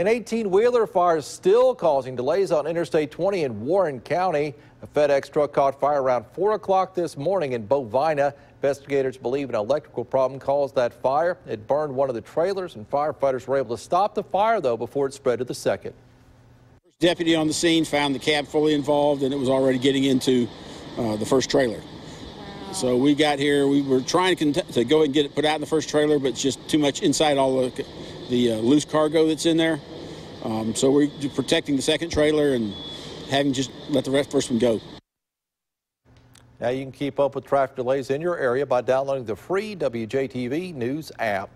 An 18-wheeler fire is still causing delays on Interstate 20 in Warren County. A FedEx truck caught fire around 4 o'clock this morning in Bovina. Investigators believe an electrical problem caused that fire. It burned one of the trailers, and firefighters were able to stop the fire, though, before it spread to the second. Deputy on the scene found the cab fully involved, and it was already getting into uh, the first trailer. So we got here. We were trying to, to go and get it put out in the first trailer, but it's just too much inside all the, the uh, loose cargo that's in there. Um, so we're protecting the second trailer and having just let the rest first one go. Now you can keep up with traffic delays in your area by downloading the free WJTV News app.